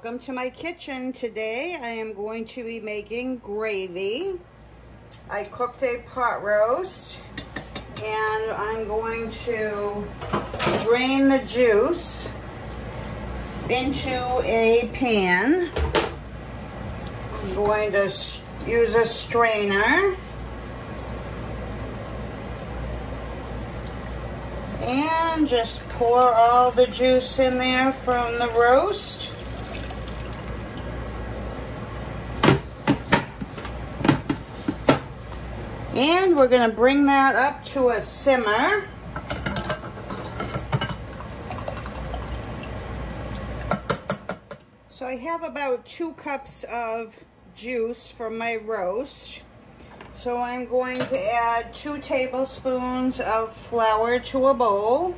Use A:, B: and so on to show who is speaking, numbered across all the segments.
A: welcome to my kitchen. Today I am going to be making gravy. I cooked a pot roast and I'm going to drain the juice into a pan. I'm going to use a strainer. And just pour all the juice in there from the roast. And we're going to bring that up to a simmer. So I have about two cups of juice from my roast. So I'm going to add two tablespoons of flour to a bowl.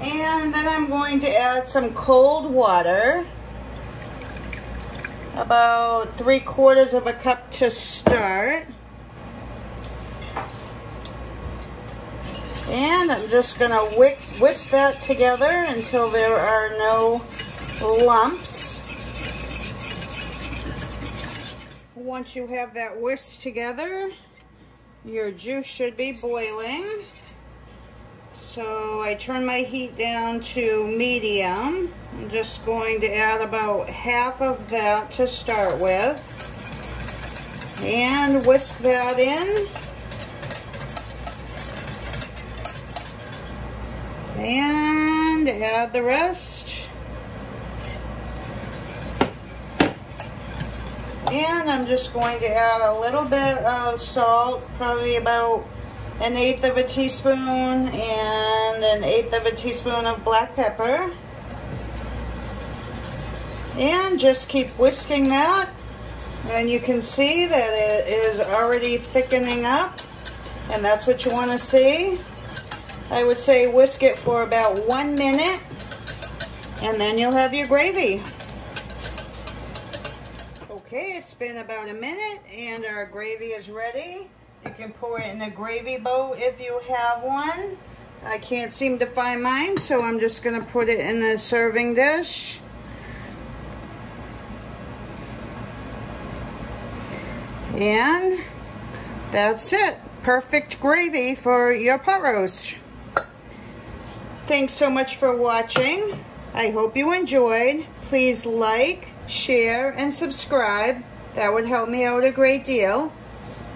A: And then I'm going to add some cold water about three quarters of a cup to start. And I'm just going to whisk that together until there are no lumps. Once you have that whisked together, your juice should be boiling. So I turn my heat down to medium. I'm just going to add about half of that to start with. And whisk that in. And add the rest. And I'm just going to add a little bit of salt, probably about an eighth of a teaspoon and an eighth of a teaspoon of black pepper. And just keep whisking that. And you can see that it is already thickening up. And that's what you want to see. I would say whisk it for about one minute. And then you'll have your gravy. Okay, it's been about a minute and our gravy is ready. You can pour it in a gravy boat if you have one. I can't seem to find mine, so I'm just going to put it in a serving dish. And that's it. Perfect gravy for your pot roast. Thanks so much for watching. I hope you enjoyed. Please like, share, and subscribe. That would help me out a great deal.